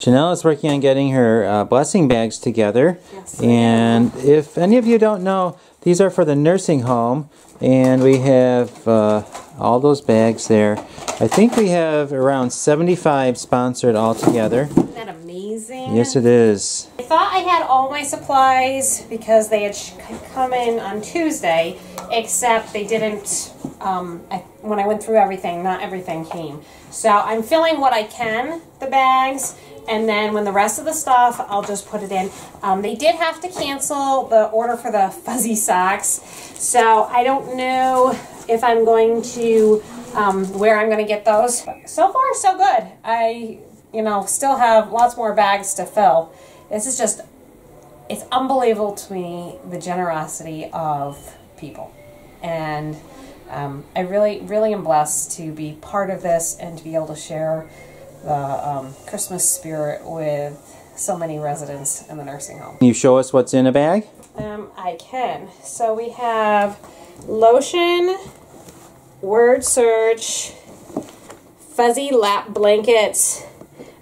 Janelle is working on getting her uh, blessing bags together. Yes. And if any of you don't know, these are for the nursing home. And we have uh, all those bags there. I think we have around 75 sponsored altogether. Isn't that amazing? Yes, it is. I thought I had all my supplies because they had come in on Tuesday, except they didn't. Um, I, when I went through everything, not everything came. So I'm filling what I can, the bags, and then when the rest of the stuff, I'll just put it in. Um, they did have to cancel the order for the fuzzy socks, so I don't know if I'm going to um, where I'm going to get those. So far, so good. I, you know, still have lots more bags to fill. This is just, it's unbelievable to me the generosity of people. And um, I really, really am blessed to be part of this and to be able to share the um, Christmas spirit with so many residents in the nursing home. Can you show us what's in a bag? Um, I can. So we have lotion, word search, fuzzy lap blankets.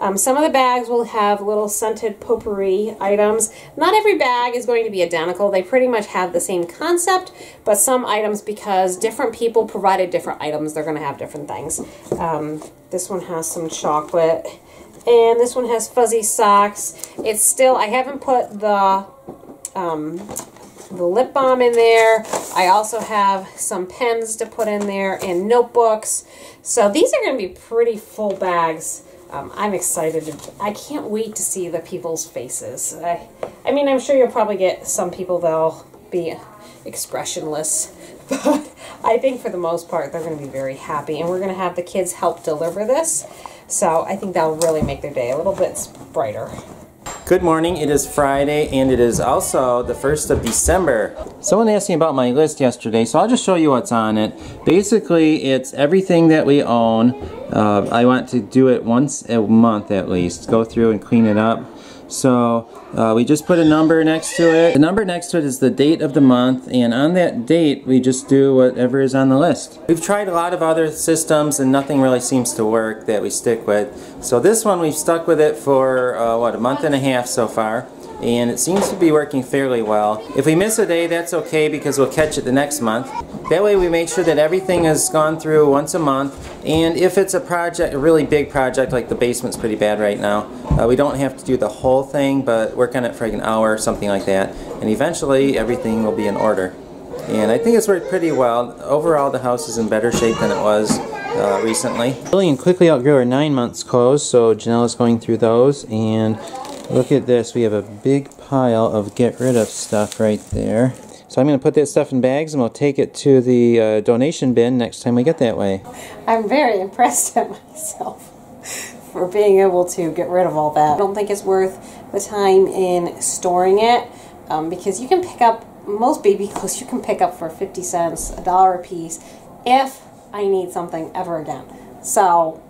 Um, some of the bags will have little scented potpourri items. Not every bag is going to be identical. They pretty much have the same concept, but some items, because different people provided different items, they're going to have different things. Um, this one has some chocolate, and this one has fuzzy socks. It's still, I haven't put the um, the lip balm in there. I also have some pens to put in there and notebooks. So these are going to be pretty full bags. Um, I'm excited. I can't wait to see the people's faces. I, I mean, I'm sure you'll probably get some people that'll be expressionless, but I think for the most part they're going to be very happy. And we're going to have the kids help deliver this. So I think that'll really make their day a little bit brighter. Good morning. It is Friday and it is also the 1st of December. Someone asked me about my list yesterday, so I'll just show you what's on it. Basically, it's everything that we own. Uh, I want to do it once a month at least. Go through and clean it up. So uh, we just put a number next to it. The number next to it is the date of the month and on that date we just do whatever is on the list. We've tried a lot of other systems and nothing really seems to work that we stick with. So this one we've stuck with it for uh, what a month and a half so far and it seems to be working fairly well. If we miss a day, that's okay because we'll catch it the next month. That way we make sure that everything has gone through once a month, and if it's a project, a really big project, like the basement's pretty bad right now, uh, we don't have to do the whole thing, but work on it for like an hour or something like that, and eventually everything will be in order. And I think it's worked pretty well. Overall, the house is in better shape than it was uh, recently. Lillian quickly outgrew her nine months clothes, so Janelle is going through those, and Look at this. We have a big pile of get rid of stuff right there. So I'm going to put that stuff in bags and we'll take it to the uh, donation bin next time we get that way. I'm very impressed at myself for being able to get rid of all that. I don't think it's worth the time in storing it um, because you can pick up most baby clothes you can pick up for 50 cents, a dollar a piece if I need something ever again. So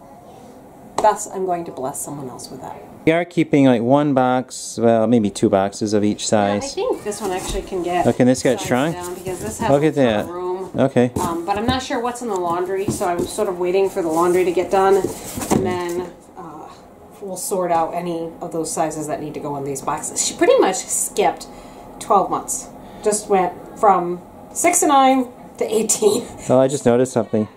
thus I'm going to bless someone else with that. We are keeping like one box, well, maybe two boxes of each size. I think this one actually can get. Okay, this got shrunk. because this has Look at that. Room. Okay. Um, but I'm not sure what's in the laundry, so I'm sort of waiting for the laundry to get done, and then uh, we'll sort out any of those sizes that need to go in these boxes. She pretty much skipped 12 months. Just went from six to nine to 18. Oh, I just noticed something.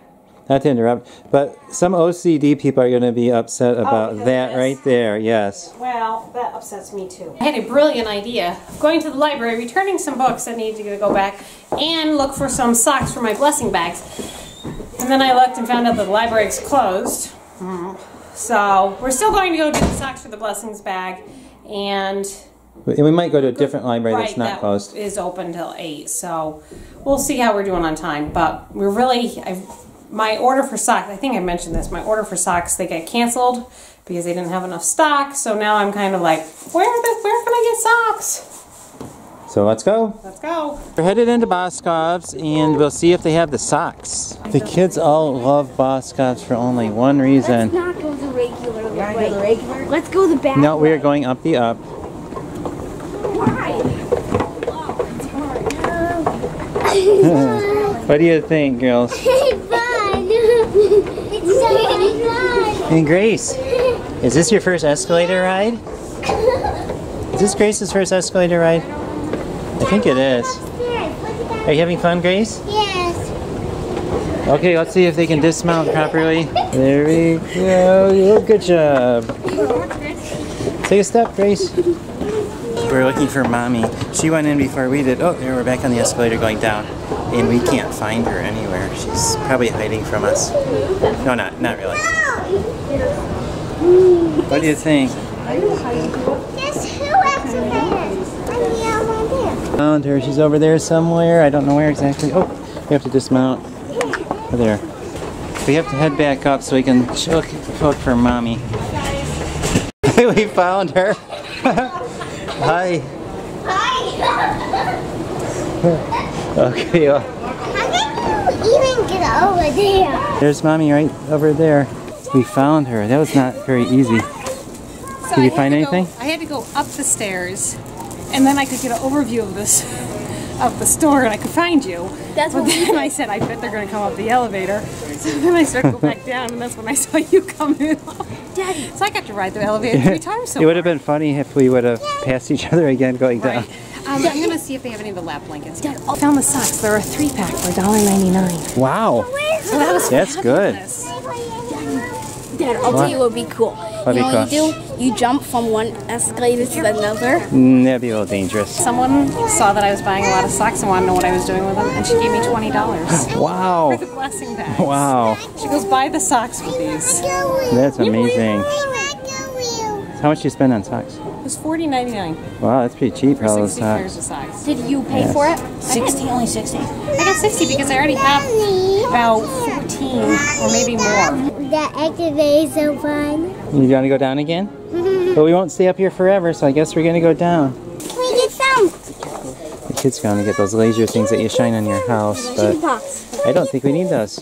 Not to interrupt, but some OCD people are going to be upset oh, about because that right there. Yes. Well, that upsets me too. I had a brilliant idea going to the library, returning some books I needed to go back, and look for some socks for my blessing bags. And then I looked and found out that the library's closed. So we're still going to go do the socks for the blessings bag, and We we might go to a different library right, that's not that closed. is open till eight. So we'll see how we're doing on time. But we're really, i my order for socks. I think I mentioned this. My order for socks they get canceled because they didn't have enough stock. So now I'm kind of like, where the, where can I get socks? So let's go. Let's go. We're headed into Boscov's and we'll see if they have the socks. The kids all love Boscov's for only one Let's reason. not go the regular way. Let's go the back No, we are going up the up. Why? What do you think, girls? It's fun. It's so fun. And Grace, Is this your first escalator ride? Is this Grace's first escalator ride? I think it is. Are you having fun, Grace? Yes. Okay, let's see if they can dismount properly. There we go. Good job. Take a step, Grace. We're looking for mommy. She went in before we did. Oh, there we're back on the escalator going down. And we can't find her anywhere. She's probably hiding from us. No, not not really. What do you think? There's two excavators. And the other one there. Found her. She's over there somewhere. I don't know where exactly. Oh, we have to dismount. Oh, there. We have to head back up so we can look, look for mommy. we found her. Hi. Hi. okay. Well, How can you even get over there? there's mommy right over there. We found her. That was not very easy. So Did you I had find to go- anything? I had to go up the stairs, and then I could get an overview of this, of the store, and I could find you. That's But what then I said, I bet they're going to come up the elevator. So then I started to go back down, and that's when I saw you coming up. Daddy. So I got to ride the elevator three times so it would have been funny if we would have passed each other again going down. Right. Um, I'm going to see if they have any of the lap blankets. I found the socks. They're a three pack for $1.99. Wow. So that was That's good. Dad, I'll tell you what would be cool. What'd you be know what you do? You jump from one escalator to another. Mm, that'd be a little dangerous. Someone saw that I was buying a lot of socks and wanted to know what I was doing with them, and she gave me $20 Wow. for the blessing bags. Wow. She goes, buy the socks with these. That's amazing. How much you spend on socks? It was $40.99 Wow, that's pretty cheap. for All those 60 pairs of socks. Did you pay Yes. for it? 60, only 60. I got 60 because I already have about 14 or maybe more. The activate is so fun. You gonna go down again? Mm-hmm. But we won't stay up here forever, so I guess we're gonna go down. We get some? The kids gonna get those laser things that you shine on your house, but. I don't think we need those.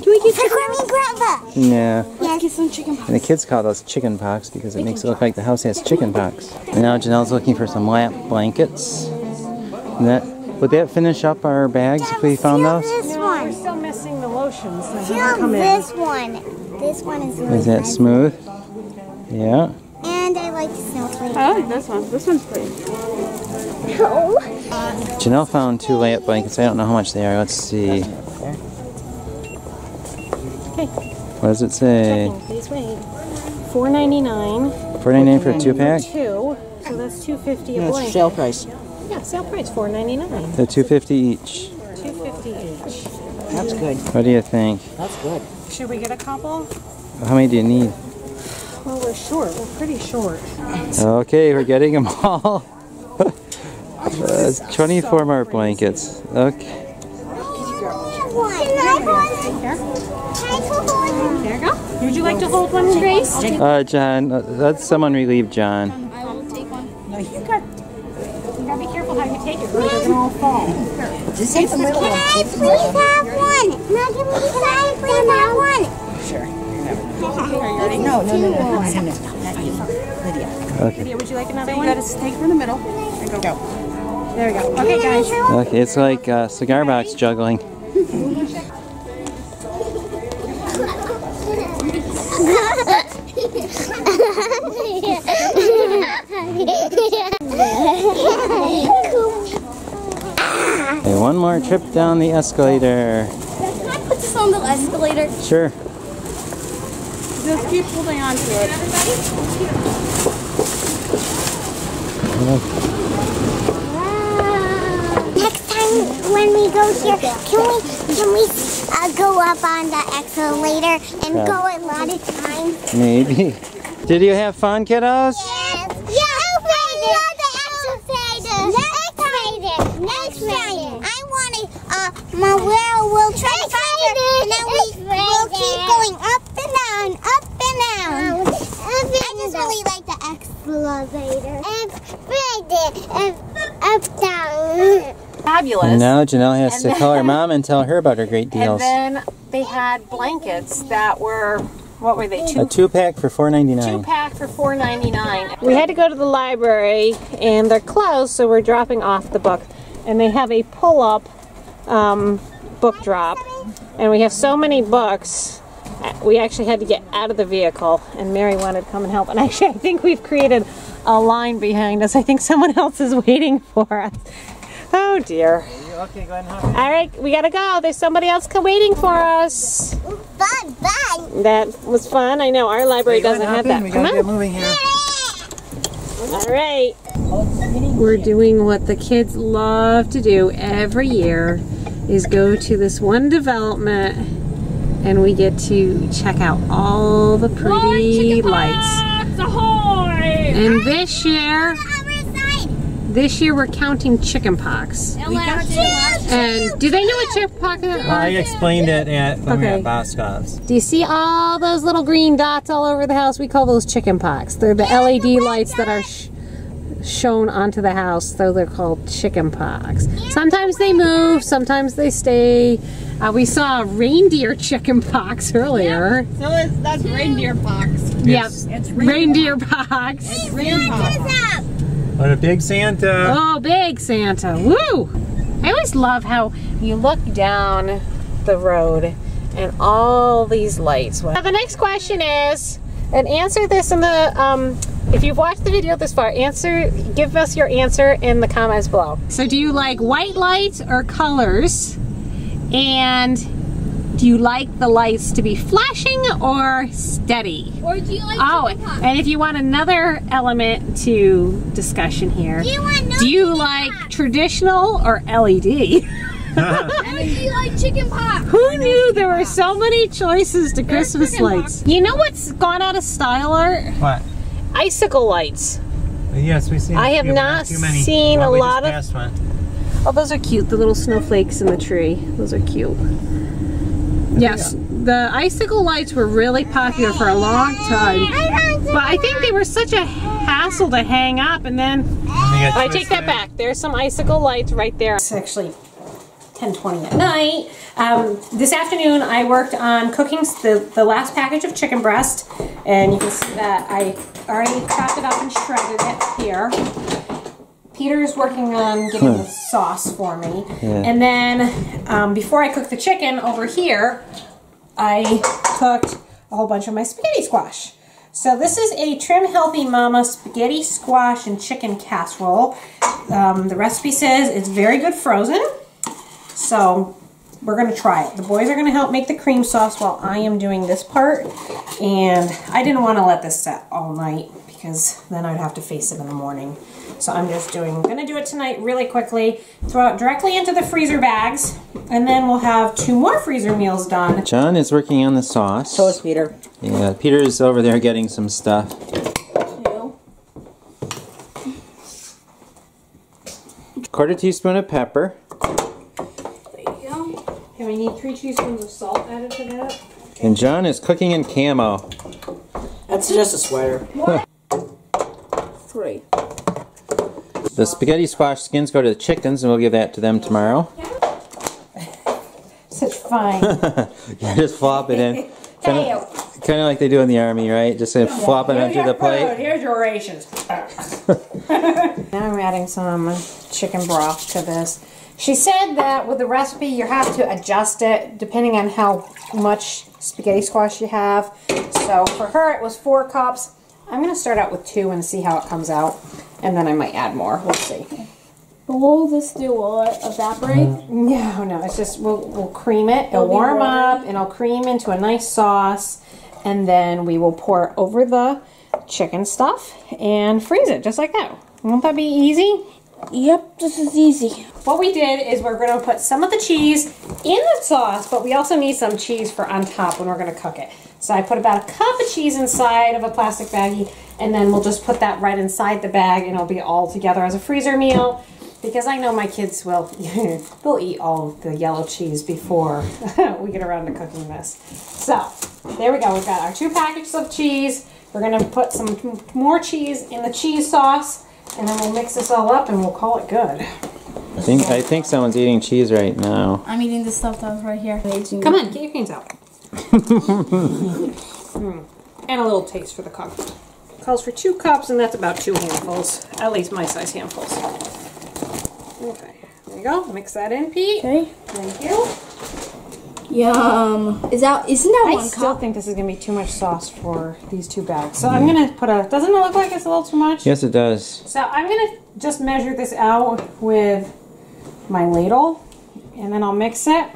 Can we get some Grammy Grandpa? Yeah. Let's get some chicken pox. And the kids call those chicken pox because it makes it look like the house has chicken pox. And now Janelle's looking for some lap blankets. And that would that finish up our bags if we found those? This one. Still missing the lotions that Feel this one. This one is really Is that nice. smooth? Yeah. And I like snowflake. I like this one. This one's pretty. Oh. Janelle found two lap blankets. I don't know how much they are. Let's see. Okay. What does it say? Please wait. Four ninety nine. Four ninety nine for a two pack. Two. So that's two fifty a That's blanket. sale price. Yeah, sale price four ninety nine. They're two fifty each. Two fifty each. That's good. What do you think? That's good. Should we get a couple? How many do you need? Well, we're short. We're pretty short. Okay, we're getting them all. Uh, 24 more blankets. Okay. One. Can I hold one? Can I hold one? There you go. Would you like to hold one, Grace? Uh, John, uh, let someone relieve John. I will take one. No, you got. You gotta be careful how you take it, or they're gonna all fall. Just take the middle Can. I please have one? Now can I please have one? Sure. Are you ready? No, no, no, no. Lydia. Okay. Lydia, would you like another one? You gotta take from the middle. There you go. There we go. Okay, guys. Okay, it's like uh, cigar box juggling. Okay, one more trip down the escalator. Can I put this on the escalator? Sure. Just keep holding on to it. Next time when we go here, can we can we uh, go up on the escalator and Yeah. go a lot of times? Maybe. Did you have fun, kiddos? Yeah, I love the escalator. Next Next Friday. I want to, my wheel will try to find her, and then we will keep going up and down, up and down. I just really like the escalator. Up, up, down. Fabulous. And now Janelle has And to then- call her mom and tell her about her great deals. And then they had blankets that were, what were they, Two, A two, two pack for four ninety two Two pack for four ninety nine. We had to go to the library and they're closed, so we're dropping off the book. And they have a pull up um, book drop. And we have so many books uh, we actually had to get out of the vehicle, and Mary wanted to come and help. And actually, I think we've created a line behind us. I think someone else is waiting for us. Oh dear. Okay, go ahead and hop All right, we gotta go. There's somebody else co- waiting for us. Bye, bye. That was fun. I know our library doesn't have that. We Come gotta get on. moving here. All right. We're doing what the kids love to do every year is go to this one development and we get to check out all the pretty lights. And this year, this year we're counting chicken pox. And do they know what chicken pox is? I explained it at when Okay. at Boscov's. Do you see all those little green dots all over the house? We call those chicken pox. They're the LED lights that are sh- shown onto the house, though they're called chicken pox. Sometimes they move, sometimes they stay. Uh, we saw reindeer chicken pox earlier. So it's, that's reindeer pox. Yep, It's reindeer pox. Reindeer pox. What a big Santa. Oh, big Santa. Woo! I always love how you look down the road and all these lights. Now, the next question is, and answer this in the, um, if you've watched the video this far, answer, give us your answer in the comments below. So do you like white lights or colors? And do you like the lights to be flashing or steady? Or do you like Oh, and if you want another element to discussion here, Do you want no do you like pox? traditional or LED? And do you like chicken pox? Who knew there were so many choices to Christmas chicken lights? You know what's gone out of style, Art? What? Icicle lights. Yes, we've seen. I a have few, not too many. seen Well, a lot of- one. Oh, those are cute. The little snowflakes in the tree. Those are cute. Yes, the icicle lights were really popular for a long time. But I think they were such a hassle to hang up and then And I take that back. There's some icicle lights right there. It's actually 10:20 at night. Um, this afternoon, I worked on cooking the the last package of chicken breast, and you can see that I already chopped it up and shredded it here. Peter's working on getting the sauce for me, and then um, before I cook the chicken over here, I cooked a whole bunch of my spaghetti squash. So this is a Trim Healthy Mama spaghetti squash and chicken casserole. Um, the recipe says it's very good frozen. So we're gonna try it. The boys are gonna help make the cream sauce while I am doing this part. And I didn't wanna let this set all night because then I'd have to face it in the morning. So I'm just doing, I'm gonna do it tonight really quickly, throw it directly into the freezer bags, and then we'll have two more freezer meals done. John is working on the sauce. So is Peter. yeah, Peter is over there getting some stuff. Quarter teaspoon of pepper. And we need three teaspoons of salt added to that. And John is cooking in camo. That's just a sweater. Three. The spaghetti squash skins go to the chickens, and we'll give that to them tomorrow. Such fine. You just flop it in. Kind of, kind of like they do in the army, right? Just uh, flop it onto the plate. Here's your rations. now I'm adding some chicken broth to this. She said that with the recipe you have to adjust it depending on how much spaghetti squash you have. So for her it was four cups. I'm going to start out with two and see how it comes out. And then I might add more. We'll see. Will this do will it evaporate? No, no, it's just we'll, we'll cream it. It'll It'll be warm up and it'll cream into a nice sauce, and then we will pour over the chicken stuff and freeze it just like that. Won't that be easy? Yep, this is easy. What we did is we're going to put some of the cheese in the sauce, but we also need some cheese for on top when we're going to cook it. So I put about a cup of cheese inside of a plastic baggie, and then we'll just put that right inside the bag, and it'll be all together as a freezer meal. Because I know my kids will, they'll eat all the yellow cheese before we get around to cooking this. So there we go. We've got our two packets of cheese. We're going to put some more cheese in the cheese sauce, and then we'll mix this all up, and we'll call it good. I think I think someone's eating cheese right now. I'm eating the stuff that was right here. Come on, get your hands out. Mm. And a little taste for the cup. Calls for two cups, and that's about two handfuls. At least my size handfuls. Okay, there you go. Mix that in, Pete. Okay. Thank you. Yum. Is that isn't that I one still think this is gonna be too much sauce for these two bags. So I'm gonna put a. Doesn't it look like it's a little too much? Yes, it does. So I'm gonna just measure this out with my ladle, and then I'll mix it.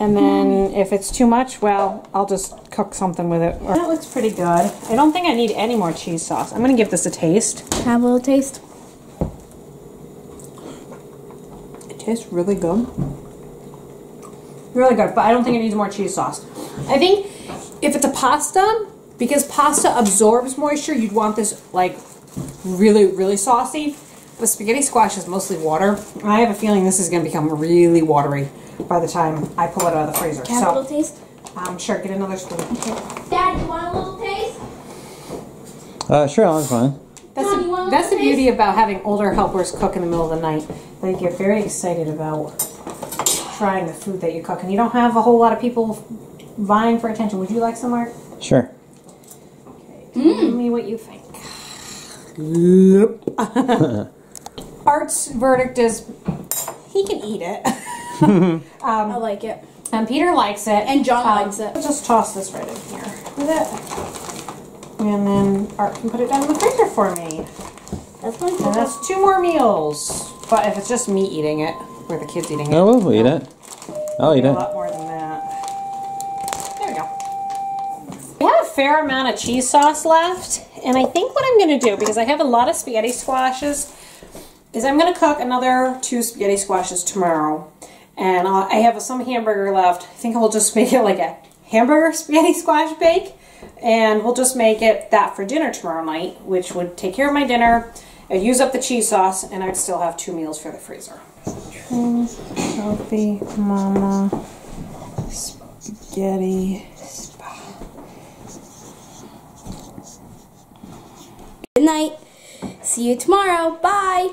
And then hmm. if it's too much, well, I'll just cook something with it. That looks pretty good. I don't think I need any more cheese sauce. I'm gonna give this a taste. Have a little taste. It tastes really good. Really good, but I don't think it needs more cheese sauce. I think if it's a pasta, because pasta absorbs moisture, you'd want this like really, really saucy. But spaghetti squash is mostly water. and I have a feeling this is going to become really watery by the time I pull it out of the freezer. Can I Have a little So, taste. um, sure, get another spoon. Dad, you want a little taste? Uh, sure, that's fine. That's, Mom, the, a that's the little beauty about having older helpers cook in the middle of the night. They get very excited about trying the food that you cook, and you don't have a whole lot of people vying for attention. Would you like some Art? Sure. Tell me what you think. Art's verdict is he can eat it. I like it. And Peter likes it. And John Um, likes it. Just toss this right in here with it. And then Art can put it down in the freezer for me. That's my And that's two more meals. But if it's just me eating it, or the kids eating it, Oh, we'll eat it. I'll eat a it. lot more than that. There we go. We have a fair amount of cheese sauce left, and I think what I'm going to do, because I have a lot of spaghetti squashes, is I'm going to cook another two spaghetti squashes tomorrow. And uh, I have some hamburger left. I think we'll just make it like a hamburger spaghetti squash bake. And we'll just make it that for dinner tomorrow night, which would take care of my dinner. I'd use up the cheese sauce, and I'd still have two meals for the freezer. Healthy mama spaghetti. Good night. See you tomorrow. Bye.